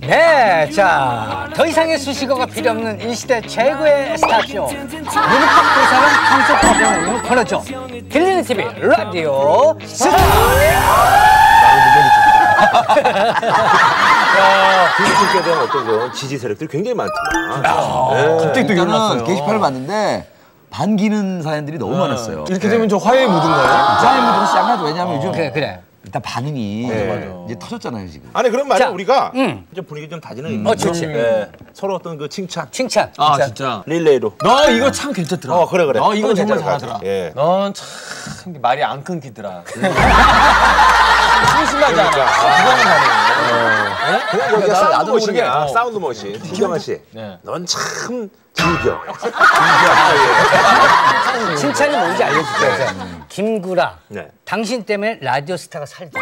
네, 자, 더 이상의 수식어가 필요 없는 이 시대 최고의 스타쇼. 문학학 도사는 한쪽 파병을 코너죠. 들리는 TV 라디오 스타. 비스킷에 대한 어떤 그 지지 세력들이 굉장히 많지만. 갑자기 또 저는 게시판을 봤는데 반기는 사연들이 너무 많았어요. 이렇게 되면 저 화해의 무드인가요? 사연 무드로 시작하죠. 왜냐하면 요즘 그래, 그래. 일단 반응이 이제 터졌잖아요 지금. 아니 그럼 말이야 자, 우리가 음. 좀 분위기 좀 다지는 의미. 어, 좋지. 네. 서로 어떤 그 칭찬 칭찬. 아 진짜. 릴레이로. 너 이거 참 괜찮더라. 어 그래 그래. 너 이거 정말 잘하더라. 예. 넌참 말이 안 끊기더라. 심심하지 않아. 그거는. 그냥 여기가 sound machine이야. 모르게. sound machine. 김경아 씨. 네. 넌참 즐겨. 칭찬이 뭔지 알려줄게요. 김구라. 네. 당신 때문에 라디오 스타가 살다.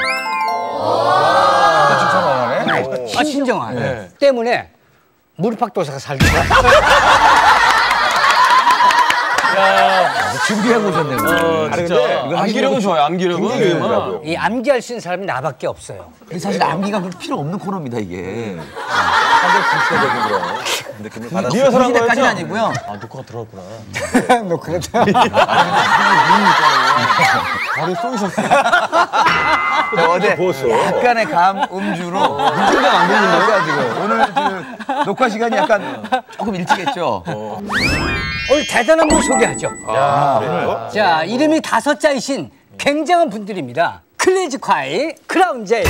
칭찬하네. 아, 신정아. 네. 때문에 무릎팍 도사가 살다. 준비하고 오셨네요. 어, 아니, 진짜. 근데 암기력은 좋아요. 암기력은. 굉장히. 이 암기할 수 있는 사람이 나밖에 없어요. 근데 사실 암기가 그렇게 필요 없는 코너입니다 이게. 구체적인 그런 느낌을 받았어. 리허설 한 거였죠? 아니고요. 아 녹화가 들어갔구나. 너 그렇다. 머리 쏘이셨어요. 어제. 약간의 감 음주로 긴장 안 되는데요? 지금 오늘 지금 녹화 시간이 약간 조금 일찍 했죠. 오늘 대단한 분 소개하죠. 그래요? 자, 이름이 다섯 자이신 굉장한 분들입니다. 클래지콰이, 크라운 제이.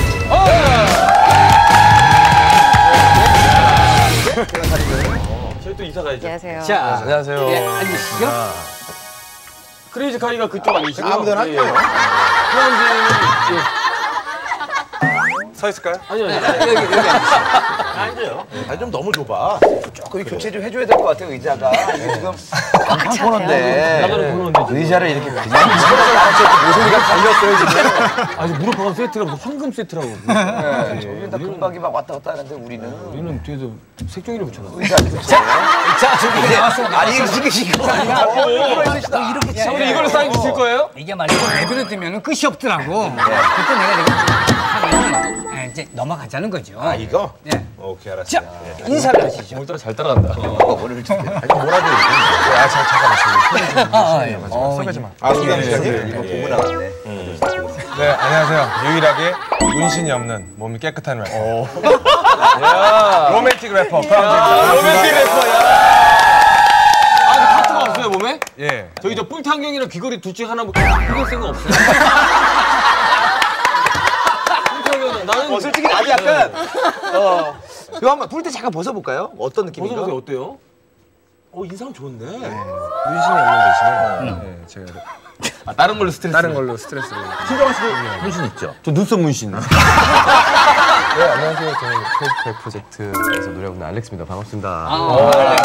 저희 또 이사 가야죠. 안녕하세요. 자, 안녕하세요. 예, 앉으시죠. 크레이지 카이가 그쪽 아니시고? 아무데나 예. 할게요. 서 있을까요? 아니요, 아니요. 여기, 여기 앉으시죠. 아니요. 아니 좀 너무 좁아. 조금 교체 좀 해줘야 될 것 같아요 의자가. 이게 지금 간판 코너인데 지금. 의자를 이렇게 그냥 모서리가 달렸어요 지금. 아, 지금 무릎팍은 세트가 뭐 황금 세트라고. 네, 저기는 다 금박이 막 왔다 갔다 하는데 우리는 우리는 뒤에서 색종이를 붙여놨어. 의자 자 저기 나왔습니다. 아니 지금 이거 이렇게 자, 우리 이걸로 사인 주실 거예요? 이게 말이고 내버려 두면 끝이 없더라고. 그때 내가 이렇 예, 이제 넘어가자는 거죠. 아 이거? 예. 오케이 알았어. 자, 인사를 하시죠. 오늘따라 잘 따라간다. 오늘 좀 아, 예. 소개 좀아 이거 이거 보고 나갔네. 네, 안녕하세요. 유일하게 문신이 없는 몸이 깨끗한 래퍼. 로맨틱 래퍼. 로맨틱 래퍼야. 아, 그 파트가 없어요, 몸에? 예. 저기 저 뿔테 안경이랑 귀걸이 둘 중에 하나 뭐 이길 생각 없어요. 나는 어, 솔직히 나도 약간 어 이거 한번 불때 잠깐 벗어볼까요? 어떤 느낌인가? 벗어보세요 어때요? 어 인상 좋은데. 문신이 없는 대신에 예, 제가 아, 다른 걸로 스트레스. 다른 걸로 스트레스를. 신정아 씨도 문신 있죠? 저 눈썹 문신. 네, 안녕하세요. 저는 페이크 프로젝트에서 노래하고 있는 알렉스입니다. 반갑습니다. 아,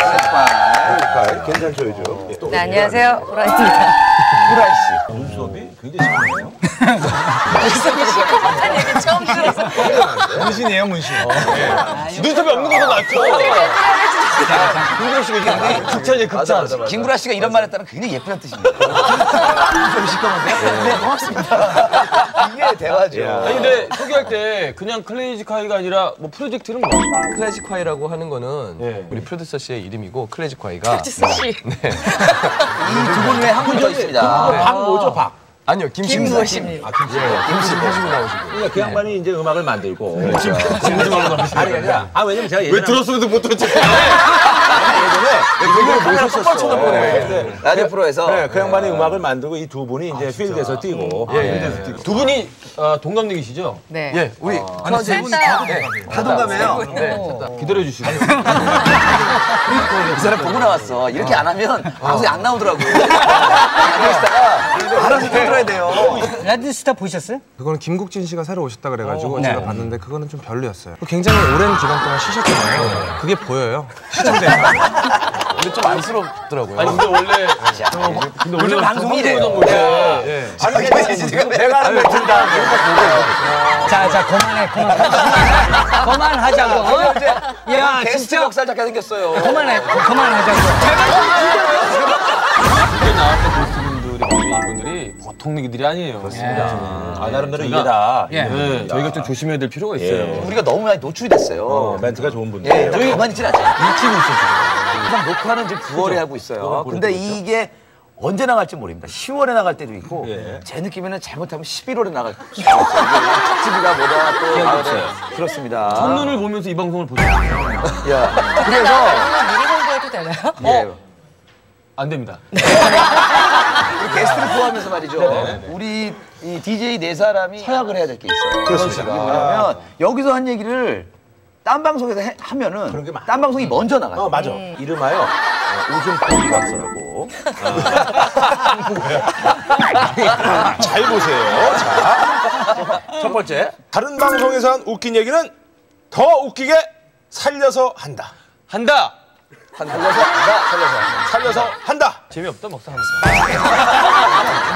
괜찮죠 요즘. 예, 또 네, 안녕하세요. 호라입니다. 후라이 씨. 눈썹이 굉장히 심하네요. 실컷한 얘기 처음 들어서. 문신이에요, 문신. 눈썹이 없는 것도 낫죠. 김구라 씨가 이게 극찬이에요, 극찬. 김구라 씨가 이런 말 했다는 굉장히 예쁘다는 뜻입니다. 좀 시커먼데? 네, 고맙습니다. 이게 대화죠. 아니 근데 소개할 때 그냥 카이가 아니라 뭐 프로젝트는 뭐? 클래식콰이라고 하는 거는 예. 우리 프로듀서 씨의 이름이고 클래식콰이가 이두분 외에 한분더 있습니다. 박 뭐죠 박? 아니요 김신구 김수호십니다. 김신구 하시고 나오시고 그러니까 그 양반이 이제 음악을 만들고. 아니 아니라. 아 왜냐면 제가 예전에 왜 들었어도 못 들었지? 예전에 모셨었어. 쳐다보네. 라디오 프로에서 네, 그 양반이 음악을 만들고 이 두 분이 이제 필드에서 뛰고. 두 분이 어, 동갑내기시죠? 네. 예 우리 셋다 다 동감해요. 기다려 주시고. 그 사람 보고 나왔어. 이렇게 안 하면 방송에 안 나오더라고. 그러다가 알아서 들어야 돼요. 라디오 스타 보셨어요? 그거는 김국진 씨가 새로 오셨다 그래가지고 네. 제가 봤는데 그거는 좀 별로였어요. 굉장히 오랜 기간 동안 쉬셨잖아요. 그게 보여요. 시청자에서. 근데 좀 안쓰럽더라고요. 아니 근데 원래 어, 근데 원래 방송이 이래요. 방송이던 곳에 아니, 근데 지금 내가 하는 걸 든다. 자, 자, 그만해, 그만해. 그만하자고. 어? 야, 진짜. 역살 작가 생겼어요. 그만해, 그만하자고. 그때 나왔던 게스트분들이 보통 얘기들이 아니에요. 그렇습니다. 아, 나름대로 이해다. 예. 네, 저희가 좀 조심해야 될 필요가 있어요. 우리가 너무 많이 노출이 됐어요. 어, 멘트가 좋은 분들. 예, 저희 가만히 있진 않잖아요. 일찍 있어 지금. 항상 녹화는 지금 9월에 하고 있어요. 근데 이게 언제 나갈지 모릅니다. 10월에 나갈 때도 있고 예. 제 느낌에는 잘못하면 11월에 나갈 수도 있어요. 이게 특집이가 뭐다 또 가을에 그렇습니다. 첫눈을 보면서 이 방송을 보죠. 야, 그래서 미리 공부해도 되나요? 예, 안 됩니다. 게스트를 포함해서 말이죠. 우리 이 DJ 네 사람이 서약을 해야 될 게 있어요. 그렇습니다. 뭐냐면 여기서 한 얘기를 딴 방송에서 해- 하면은 그런 게 많아. 딴 방송이 먼저 나가요. 어, 맞아. 이름하여 어, 웃음 포기 각서라고. 잘 보세요. 자, 첫 번째. 다른 방송에서 한 웃긴 얘기는 더 웃기게 살려서 한다. 한다. 살려서 한다. 살려서 한다. 살려서 한다. 재미없다 먹다 한다.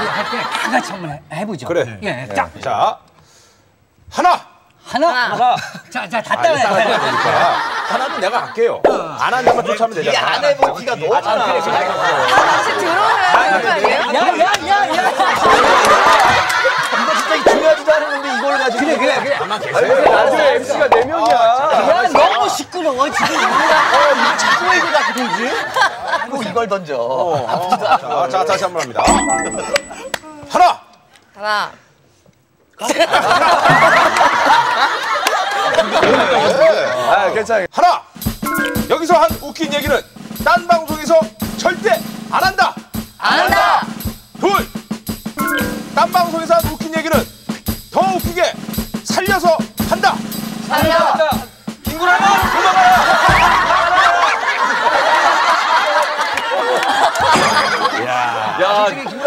우리 할때 다 같이 한번 해- 해보죠. 그래. 예, 자 자, 하나. 하나. 하나. 자, 자, 다 따라해. 다 따라해. 그러니까 하나는 내가 할게요. 안 한다면 쫓아하면 이게 되잖아. 안 해본 티가 너잖아. 같이 들어오면 되는 거 아니에요? 야, 야, 야, 야. 이거 진짜 중요하지도 않은데 이걸 가지고. 그래, 그래, 그래. 나중에 MC가 네 명이야. 야, 너무 시끄러워 지금. 자꾸 이거 갖고 들지? 꼭 이 걸 던져. 자, 자, 다시 한 번 합니다. 하나. 하나, 아, 괜찮아요. 하나. 여기서 한 웃긴 얘기는 딴 방송에서 절대 안 한다. 안 한다. 둘. 딴 방송에서 한 웃긴 얘기는 더 웃기게 살려서 한다. 한다. 김구라는 김구라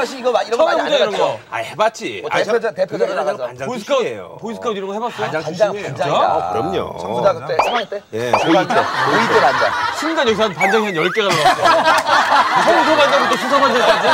씨 이거 마- 이런 거 많이 안 해봤죠? 거. 아, 해봤지. 뭐 대표자 대표자로 나가서 보이스카우트, 보이스카우트 이런 거 해봤어요? 반장 반장이다. 그럼요. 청소자 그때 3학년 때 예. 고2 때 고2 때 반장. 순간 여기서 한 반장이 한 10개가 나왔어. 청소 반장부터 수사 반장까지.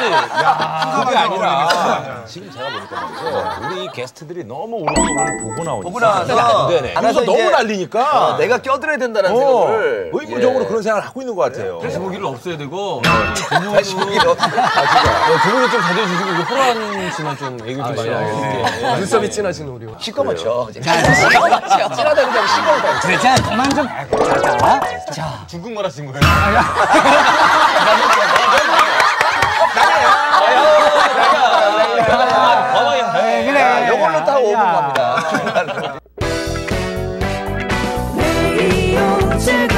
그게 아니라 지금 제가 보니까 말이죠. 우리 게스트들이 너무 오른쪽을 보고 나오니까 보고 나와서 안 되네. 알아서 그래서 너무 이제 날리니까 어, 내가 껴들어야 된다는 어, 생각을 의무적으로 예. 그런 생각을 하고 있는 것 같아요. 제목이를 없애야 되고 다시 보기로. 두 분은 좀 자제해주시고 이거 호란 씨만 좀 애교 좀 많이 하게. 눈썹이 진하신 우리. 시꺼멓죠. 자, 시꺼멓죠. 찌라다고 좀 시꺼멓다. 그래, 자, 그만 좀. 자, 자. 중국말 하신 거예요? 그래, 그래. 다 5분 야. 갑니다.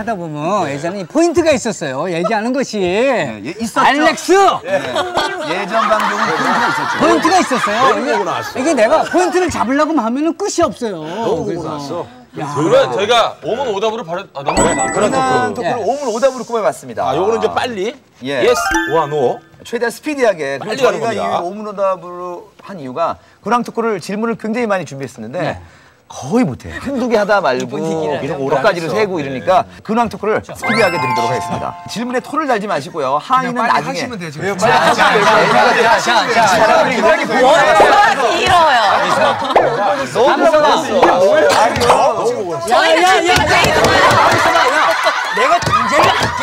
하다 보면 예전에 이 포인트가 있었어요. 얘기하는 것이. 예, 있었죠. 알렉스! 예 전 방송은 포인트가 있었죠. 포인트가 있어요. 보고 나왔어. 이게 내가 포인트를 잡으려고 하면은 끝이 없어요. 너무 그래서. 나왔어. 그러면 저희가 오문 오답으로 바로 아, 넘어가자. 그런 토크를 예. 오문 오답으로 꾸며봤습니다. 아, 요거는 이제 빨리 예. yes와 no. 최대한 스피디하게 빨리 저희가 이 겁니다. 오문 오답으로 한 이유가 근황 토크를 질문을 굉장히 많이 준비했었는데 거의 못해. 한두 개 하다 말고 몇 가지를 세고 이러니까 근황 토크를 스피디하게 드리도록 하겠습니다. 질문에 토를 달지 마시고요. 하의는 나중에 하시면. 빨리 자, 자, 자, 자. 길어요. 너무. 저희는 야, 야, 야. 준비돼 있어요. 내가 문제를 할게.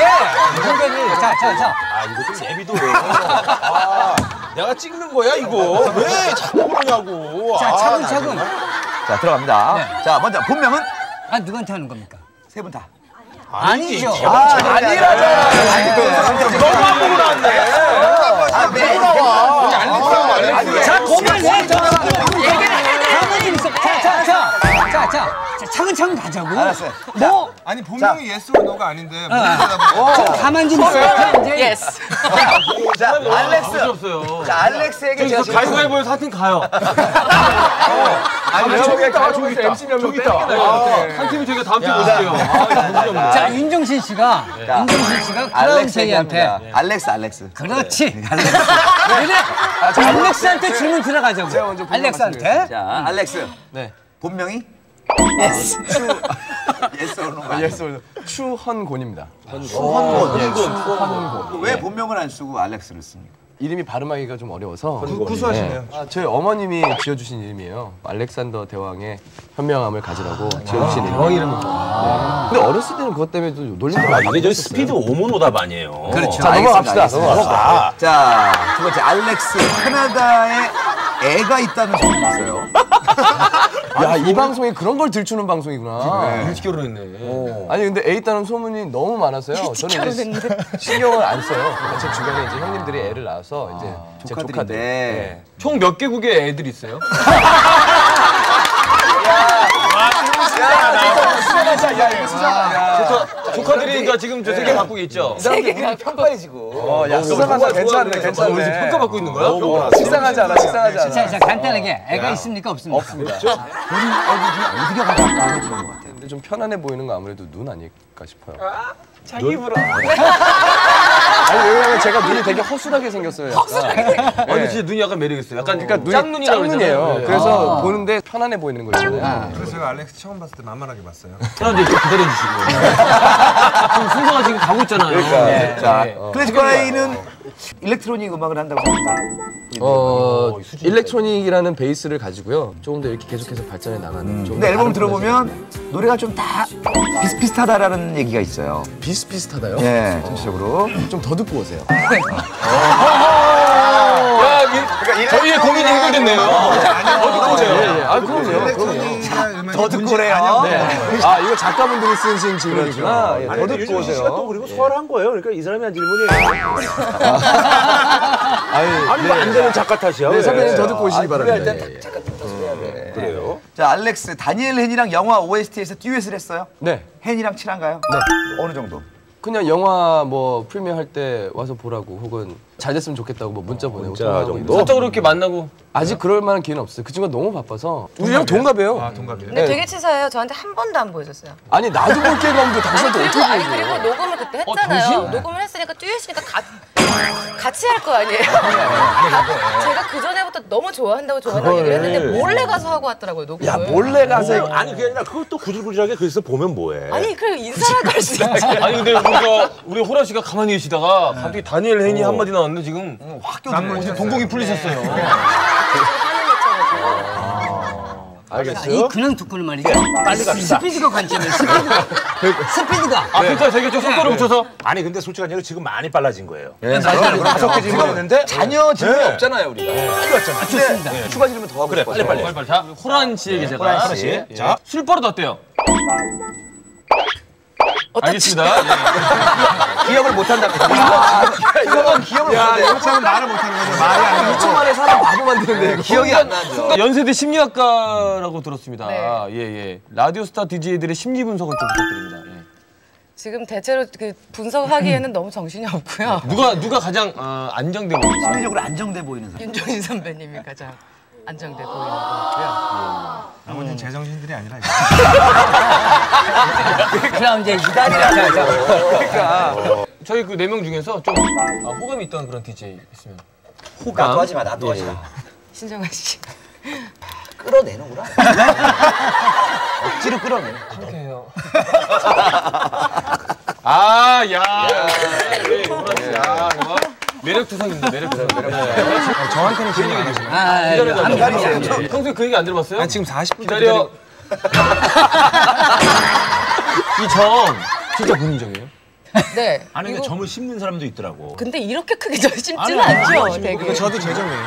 문제를. 자, 자, 자. 아, 이거 좀 내비도 왜. 아, 내가 찍는 거야, 이거. 왜 자꾸 그러냐고. 자, 아, 차근차근. 자 들어갑니다. 네. 자 먼저 본명은 아, 누구한테 하는 겁니까? 세 분 다. 아니죠. 아, 아니라잖아. 너무 안 보고 나왔네. 아, 왜 나와? 자, 있어. 자, 자, 자. 자, 자. 자, 차근차근 가자고. 알았어요. 뭐, 아니 본명이 yes or no가 아닌데 좀 가만히 좀 있어. 자, 이제. yes. 자 알렉스. 자 알렉스에게 제가 가위바위보에서 하여튼 가요. 아니, 저기 있다. 저기 있다. MC 몇명 있다. 한 팀이 저희가 다음 주에 모실게요. 아. 자, 윤종신 씨가, 윤종신 씨가 크라운 알렉스 제이한테. 알렉스 알렉스. 그렇지. 그래. 알렉스한테 질문 들어가자고. 알렉스한테. 자 알렉스. 네. 본명이 yes. yes or는 아, yes. 추헌곤입니다. 헌곤. 왜 본명을 안 쓰고 알렉스를 씁니까? 이름이 발음하기가 좀 어려워서 구수하시네요. 아, 저희 어머님이 지어주신 이름이에요. 알렉산더 대왕의 현명함을 가지라고 지어주신 이름. 대왕 이름은. 네. 근데 어렸을 때는 그것 때문에 또 놀림도 많이 이게 저 스피드 오문 오답 아니에요. 그렇죠. 자 넘어갑시다. 넘어갑시다. 자, 두 번째 알렉스 캐나다에 애가 있다는 소문이 있어요. 야 이 방송이 그런 걸 들추는 방송이구나. 일찍 결혼했네. 아니 근데 애 있다는 소문이 너무 많아서요. 저는 이제 신경을 안 써요. 그러니까 제 주변에 이제 형님들이 애를 낳아서 이제 제 조카들. 네. 총몇 개국의 애들 있어요? 조카들이 그러니까 지금 저 세계 바꾸고 있죠? 이 사람들 우리 평가해지고. 어, 야 수상하다 괜찮네 우리 괜찮네. 지금 평가받고 있는 거야? 식상하지 않아 식상하지 않아. 자, 자, 간단하게 애가 있습니까 없습니까? 없습니다. 본인 애들 중에 어디가 가장 마음에 드는 것 같아요? 근데 좀 편안해 보이는 거 아무래도 눈 아닐까 싶어요. 자기 입으로. 아니 왜냐면 제가 눈이 되게 허술하게 생겼어요. 약간. 아, 근데 진짜 눈이 약간 매력 있어요. 약간 그러니까 눈이 짝눈이라고 짝눈이에요. 그러잖아요. 그래서 보는데 편안해 보이는 거 있잖아요. 그래서 제가 알렉스 처음 봤을 때 만만하게 봤어요. 좀 기다려 주시고. 지금 순서가 지금 가고 있잖아요. 네. 자, 네. 클래지콰이는 electronic 음악을 한다고 생각해요. 어, electronic이라는 베이스를 가지고요. 조금 더 이렇게 계속해서 발전해 나가는. 좀 근데 앨범 들어보면 노래가 좀 다 비슷비슷하다라는 얘기가 있어요. 비슷비슷하다요? 예, 전체적으로. 좀 더 듣고 오세요. 야, 이- 저희의 고민이 해결됐네요. 보세요? 예, 예. 아, 그럼요. 그럼요. 더 듣고 오래요. 네. 아, 이거 작가분들이 쓰신 질문이구나. 예, 더 듣고 요즘 씨가 또 오세요. 그리고 소화한 거예요. 그러니까 이 사람이 한 질문이 아니, 아니 뭐안 되는 작가 탓이야. 네, 왜? 선배님 더 듣고 오시기 아, 바랍니다. 땐 예, 예. 잠깐 더 해야 돼. 그래요? 자, 알렉스, 다니엘 헨이랑 영화 OST에서 듀엣을 했어요? 네. 헨이랑 친한가요? 네. 어느 정도? 그냥 영화 뭐 프리미어 할 때 와서 보라고 혹은 잘 됐으면 좋겠다고 뭐 문자 보내고 문자 정도? 사적으로 이렇게 만나고. 아직 그럴 만한 기회는 없어요. 그 친구가 너무 바빠서. 우리랑 동갑이에요. 아, 동갑이에요? 근데 되게 치사해요. 저한테 한 번도 안 보여줬어요. 아니 나도 볼 게가 없는데 당신한테 어떻게 아니, 보여줘? 그리고 녹음을 그때 어, 했잖아요. 당신? 녹음을 했으니까 듀엣이니까 가, 같이 할 거 아니에요. 제가 그 전에부터 너무 좋아한다고 좋아한다고 얘기를 했는데 몰래 가서 하고 왔더라고요 녹음을. 야 몰래 가서 아니 그게 아니라 그것도 구질구질하게 글쎄 보면 뭐해. 아니 그래 인사라도 할수 있지. 아니 근데 우리가 우리 호라 씨가 가만히 계시다가 갑자기 다니엘 헨이 한 마디 나왔는데 지금 확 어, 지금 동공이 풀리셨어요. 알겠어요? 이 근황 듣고는 말이죠. 빨리 갑시다. 스피드가 관점이에요. 스피드가. 스피드가. 아 그러니까 되게 좀 속도를 붙여서 아니 근데 솔직한 얘기 지금 많이 빨라진 거예요. 다섯 개 질문했는데 자녀 질문이 네. 없잖아요, 우리가. 틀렸잖아. 근데 추가 질문 더 하고 그래, 싶어요. 빨리, 빨리. 빨리 빨리 자 호란 씨에게 제가 호란 씨. 예. 자. 술버릇 어때요? 알겠습니다. 예. 기억을 못 한답니다. 이건 기억을 못 한대. 영창은 말을 못하는 거죠. 말이 안 나고. 2초 만에 사람 바보 만드는데 이거. 기억이 안 나죠. 연세대 심리학과라고 들었습니다. 네. 예, 예. 라디오 스타 DJ들의 심리 분석을 좀 부탁드립니다. 예. 지금 대체로 그 분석하기에는 너무 정신이 없고요. 누가 누가 가장 어, 안정돼 보이세요? 심리적으로 안정돼 보이는 사람. 윤종인 선배님이 가장 안정돼 보이는 것 같고요. 나머지는 제정신들이 아니라. 그럼 이제 이달이라. 자, 자. 저희 그 네 명 중에서 좀 아, 호감이 있던 그런 DJ 있으면 나도 하지 마, 나도 하지 마. 신정아 씨. 끌어내는구나. 억지로 끌어내. 해요. 아, 야. 네. 야, 이거 매력 투성입니다. 매력 투성. 저한테는 기억이 안 나죠. 아, 예, 한 가지. 평소에 그 얘기 안 들어봤어요? 난 지금 40분 기다려. 이 점 진짜 본인적이에요? 네. 아니 근데 점을 씹는 사람도 있더라고. 근데 이렇게 크게 저 심지는 않죠, 되게. 저도 제 정이에요.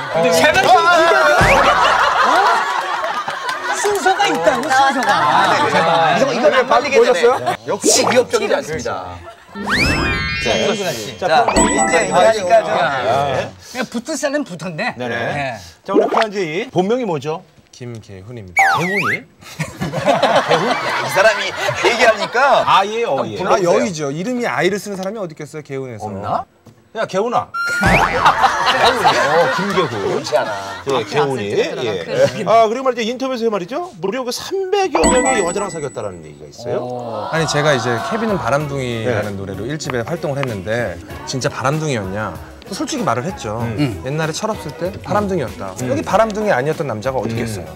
순서가 있다고, 순서가. 제발. 이거 이거 안 빨리게 되네. 역시 위협적이지 않습니다. 자, 이제 이거 하니까 좀. 그냥 붙을 사람 붙었네. 네네. 예. 자 우리 프란지 본명이 뭐죠? 김계훈입니다. 개훈이? 이 사람이 얘기하니까 아예 어예. 아 여의죠. 이름이 아이를 쓰는 사람이 어디 있겠어요? 개훈에서. 없나? 야 개훈아. 어 김개훈. 그렇지 않아. 예, 개훈이. 예. 아 그리고 말이죠 인터뷰에서 말이죠 무려 그 300여 명의 여자랑 사귀었다라는 얘기가 있어요. 아니 제가 이제 케빈은 바람둥이라는 노래로 1집에 활동을 했는데 진짜 바람둥이였냐? 또 솔직히 말을 했죠. 옛날에 철없을 때 바람둥이였다. 여기 바람둥이 아니었던 남자가 어디 있겠어요?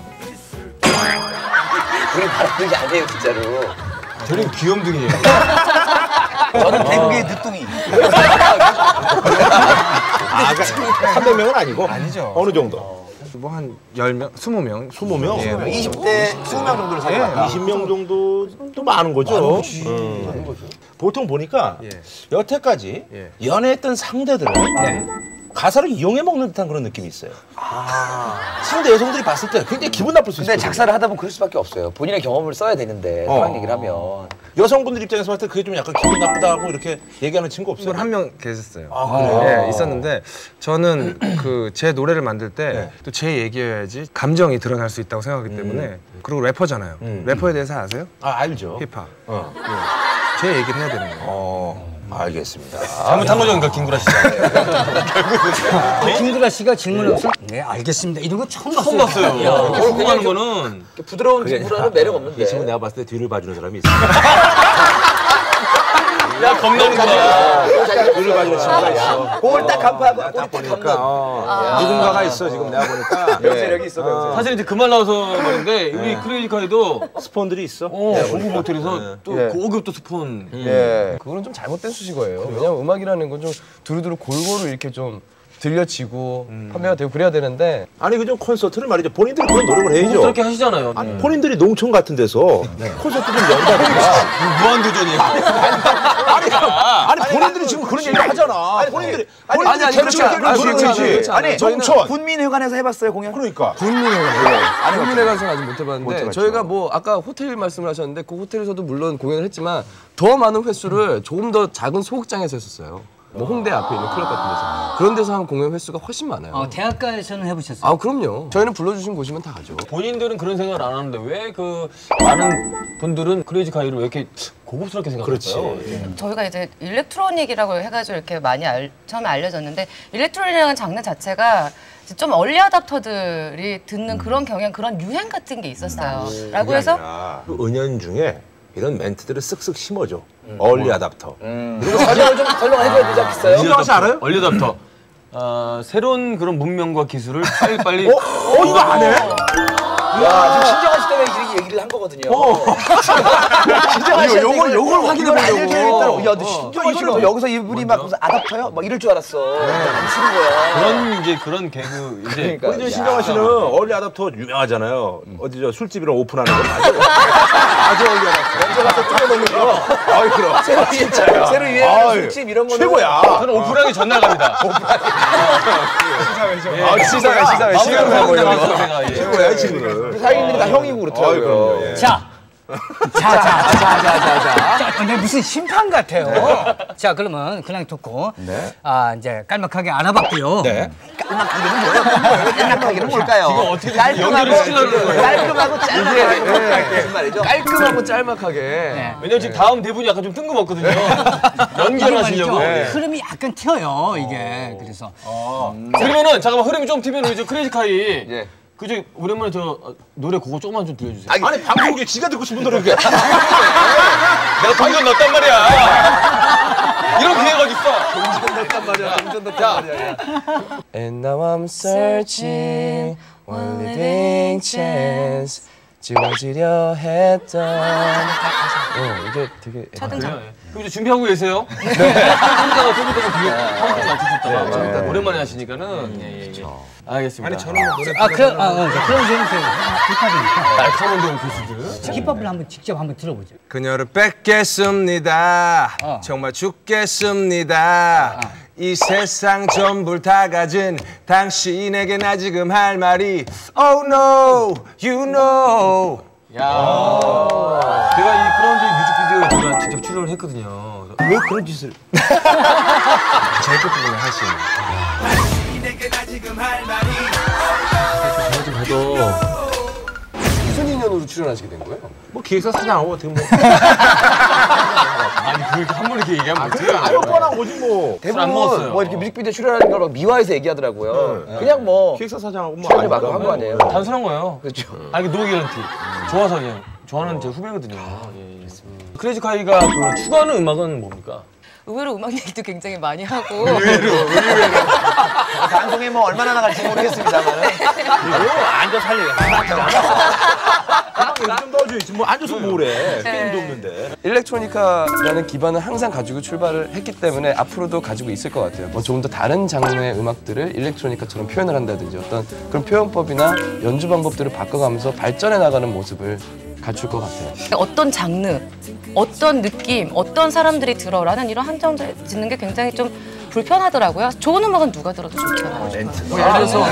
우리 바람둥이 아니에요, 진짜로. 저는 귀염둥이에요. 저는 대국의 늦둥이. 300여 명은 아니고 아니죠. 어느 정도? 뭐 한 10명, 20명. 20명? 예, 뭐 20대 20명 정도를 사귀었다. 20명 정도도 많은 거죠. 음. 보통 보니까 예. 여태까지 예. 연애했던 상대들을 가사를 이용해 먹는 듯한 그런 느낌이 있어요. 상대 여성들이 봤을 때 굉장히 기분 나쁠 수 근데 있어요. 작사를 하다 보면 그럴 수밖에 없어요. 본인의 경험을 써야 되는데 어. 그런 얘기를 하면. 여성분들 입장에서 봤을 때 그게 좀 약간 기분 나쁘다고 이렇게 얘기하는 친구 없어요? 한 명 계셨어요. 아, 그래요? 예, 있었는데 저는 그 제 노래를 만들 때 또 제 얘기여야지 감정이 드러날 수 있다고 생각하기 때문에 그리고 래퍼잖아요. 래퍼에 대해서 아세요? 아, 알죠. 힙합. 어. 제 얘기를 해야 되는 거예요. 어, 알겠습니다. 잘못한 거죠, 그러니까 김구라 씨. 김구라 씨가 질문을 해서 네 알겠습니다 이런 거 처음 봤어요. 처음 봤어요. 이렇게 풀고 가는 거는 부드러운 김구라는 매력 없는데. 이 친구 내가 봤을 때 뒤를 봐주는 사람이 있어. 야 겁나는구나. 뒤를 봐주는 친구가 있어. 공을 딱 간파하고 딱 보니까. 어, 누군가가 있어 지금 내가 보니까 명세력이 있어 명세. 사실 이제 그말 나와서 말인데 우리 크레이지카이도 스폰들이 있어. 어, 고급 모텔에서 또 예. 고급 또 스폰. 예. 그거는 좀 잘못된 수식어예요. 왜냐면 음악이라는 건 좀 두루두루 골고루 이렇게 좀 들려지고 판매가 되고 그래야 되는데 아니 그좀 콘서트를 말이죠. 본인들이 그런 노력을 해야죠. 그렇게 하시잖아요. 아니, 본인들이 농촌 같은 데서 콘서트 좀 연다든가. 무한도전이에요. 아니, 아니 본인들이 지금 그런 얘기 하잖아. 아니 본인들이 아니, 아니, 대충 그렇지 그렇지. 아니 농촌. 군민회관에서 해봤어요 공연? 그러니까. 국민회관에서는 아직 못 해봤는데. 저희가 뭐 아까 호텔 말씀을 하셨는데 그 호텔에서도 물론 공연을 했지만 더 많은 횟수를 조금 더 작은 소극장에서 했었어요. 뭐 홍대 앞에 있는 클럽 같은 데서 그런 데서 한 공연 횟수가 훨씬 많아요. 어, 대학가에서는 해보셨어요? 아 그럼요. 저희는 불러주신 곳이면 다 가죠. 본인들은 그런 생각을 안 하는데 왜 그 많은 분들은 크레이지카이를 왜 이렇게 고급스럽게 생각할까요? 저희가 이제 일렉트로닉이라고 해가지고 이렇게 많이 알- 처음에 알려졌는데 일렉트로닉이라는 장르 자체가 좀 얼리 아답터들이 듣는 그런 경향, 그런 유행 같은 게 있었어요. 라고 해서 그 은연 중에 이런 멘트들을 쓱쓱 심어줘. 얼리 아답터. 그리고 설명을 좀 설명을 해줘야 되지 않겠어요? 신정아 씨 알아요? 얼리답터. 아, 새로운 그런 문명과 기술을 빨리빨리 어? 어 이거 안 해? 야 지금 씨 때문에 이렇게 얘기를 한 거거든요. 신정아 씨 요걸- 요걸 확인해 보려고. 야, 너 신정아 씨가 여기서 이분이 막 무슨 아답터요? 막 이럴 줄 알았어. 안 치는 거야. 그런 이제 그런 개그 이제 그러니까. 우리 저 신정아 씨는 얼리 아답터 유명하잖아요. 어디 저 술집이랑 오픈하는 거 맞아요? 아주 얼리 아답터. 먼저 가서 뜯어놓는 거. 아이 그럼. 새로 진짜요. 새로 유행하는 술집 이런 거는 최고야. 저는 오프라인이 전날 갑니다. 아, 시사회, 시사회, 시사회 하고 들어서 있는 제가 예. 최고야, 이 친구는. 사장님들이 다 형이고 그렇더라고요. 그럼요. 예. 자. 자, 자, 자, 자, 자, 자. 자, 근데 무슨 심판 같아요. 자, 그러면 그냥 듣고 아, 이제 깔막하게 알아봤고요. 네. 깔끔하기는 뭘까요? 이거 어떻게 깔끔하고? 깔끔하고 짤막하게 무슨 말이죠? 깔끔하고 짤막하게. 왜냐면 지금 다음 대본이 약간 좀 뜬금없거든요. 이게 연결하시려고. 말이죠. 흐름이 약간 튀어요, 이게. 그래서. 그러면은 잠깐만 흐름이 좀 튀면 우리 저 크레이지 카이 예. 그저 오랜만에 저 어, 노래 그거 조금만 좀 들려주세요. 아니, 방송국에 지가 듣고 싶은 노래 이렇게. 내가 돈좀 넣었단 말이야. 이런 기회가 어딨어. And now I'm searching one living chance 지워지려 했던 어 이게 되게 첫등장. 그럼 이제 준비하고 계세요? 네. 혼자가 조금 더 되게 한번 맞추셨다가 오랜만에 하시니까는 예, 예, 예. 알겠습니다. 아니 저는 뭐 노래 아, 그럼, 아, 어, 자, 그럼 저는 힙합이니까. 날카로운 대우 교수들. 힙합을 한번 직접 한번 들어보죠. 그녀를 뺏겠습니다. 어. 정말 죽겠습니다. 이 세상 전부를 다 가진 당신에게 나 지금 할 말이 Oh no, you know. 야. 제가 이 크라운지 뮤직 비디오에 제가 직접 출연을 했거든요. 왜 그런 짓을. 제일 끝부분에 하시는. 해도 무슨 인연으로 출연하시게 된 거예요? 뭐 기획사 사장 하고 어떻게 뭐. 아니 그걸 한번 이렇게 얘기하면 어떡해요? 아유, 뻔한 거지 뭐. 술안 먹었어요. 대부분 뭐 이렇게 뮤직비디오 출연하는 걸 미화해서 얘기하더라고요. 그냥 뭐 기획사 사장하고 뭐. 출연료 아니까. 받고 한 거 아니에요. 단순한 거예요. 그렇죠. 아니 no guarantee. 좋아서 그냥 좋아하는 제 후배거든요. 예, 예. 클래지콰이가 그 추구하는 음악은 뭡니까? 의외로 음악 얘기도 굉장히 많이 하고 방송에 뭐 얼마나 나갈지 모르겠습니다만은 앉아 살려. 좀 넣어줘야지. 뭐 앉아서 뭐래. 게임도 없는데. 일렉트로니카라는 기반을 항상 가지고 출발을 했기 때문에 앞으로도 가지고 있을 것 같아요. 뭐 조금 더 다른 장르의 음악들을 일렉트로니카처럼 표현을 한다든지 어떤 그런 표현법이나 연주 방법들을 바꿔가면서 발전해 나가는 모습을 갖출 것 같아요. 어떤 장르, 어떤 느낌, 어떤 사람들이 들어라는 이런 한정을 짓는 게 굉장히 좀 불편하더라고요. 좋은 음악은 누가 들어도 좋잖아요. 예를 들어서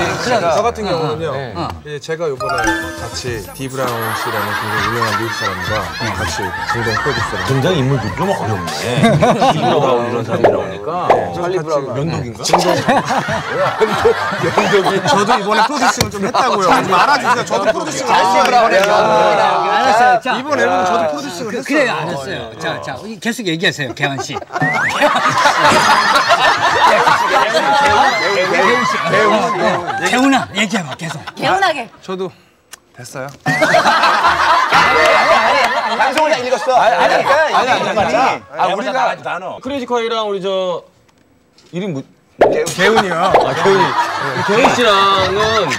저 같은 경우는요. 예, 제가 이번에 같이 디 브라운 씨라는 굉장히 유명한 미국 사람과 같이 공동 프로듀서를 굉장히 인물들이 좀 어렵네. 이브라운 이런 사람이 나오니까. 찰리 브라운 면도기인가? 면도기. 저도 이번에 producing을 좀 했다고요. 좀 알아주세요. 저도 producing을 했어요. 알았어요. 자, 이번 앨범 저도 producing을 했어요. 그래요, 알았어요. 자, 자, 계속 얘기하세요, 계훈 씨. 계훈 씨. 개훈아, 얘기해봐, 계속. 개운하게. 저도 됐어요. 방송을 다 읽었어. 아니, 아니, 아니, 아니, 아니. 아 우리가 단어. 크레이지카이랑 우리 저 이름 뭐? 개훈이요. 아 개훈이. 우리 개훈 씨랑은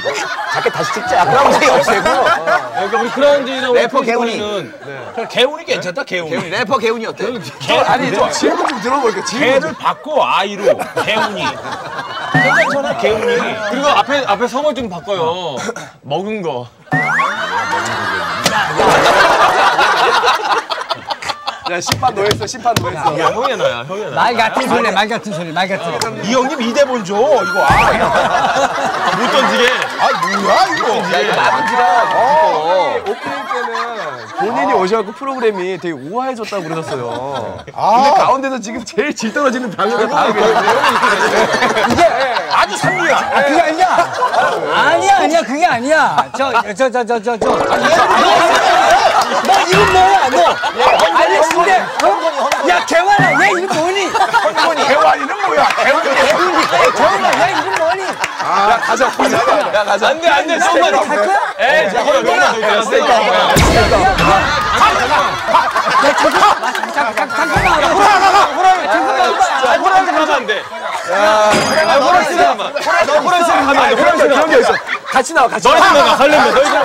자켓 다시 찍자. 그럼 없애고. 그러니까 우리 크라운지랑 래퍼 개훈이. 저 개운이 괜찮다, 개운. 래퍼 개훈이 어때? 아니, 저 질문 좀 들어볼게요. 개를 바꿔, 아이로. 개운이. 괜찮잖아, 개운이. 그리고 앞에 앞에 성을 좀 바꿔요. 먹은 거. 야 심판 노했어 심판 노했어. 야 형이 나야 형이 나. 말 같은 소리, 말 같은 소리, 말 같은 소리. 이 형님 이대본 줘, 이거. 아, 못 던지게. 아 뭐야, 이거. 오프닝 때는 본인이 오셔갖고 프로그램이 되게 우아해졌다고 그러셨어요. 근데 가운데서 지금 제일 질 떨어지는 방송을 다 하고 있어요. 아주 상리야. 아, 그게 아니야. 아니야, 아니야, 그게 아니야. 저, 저, 저, 저, 저, 저. 너 이름 뭐야, 너? 어? 야, 개환아, 얘 이름 뭐니? 개완이는 뭐야? 개완이 개환아, 얘 이름 뭐니? 야 가자. 야 가자. 안돼 안돼 성만 할 거야? 야, 잠깐, 잠깐, 잠깐만. 호랑이 가면 안 돼. 호랑이 가면 안 돼. 호랑이 가면 안 돼. 그런 게 있어. 같이 나와 같이. 너희 가 살려면 너희 가.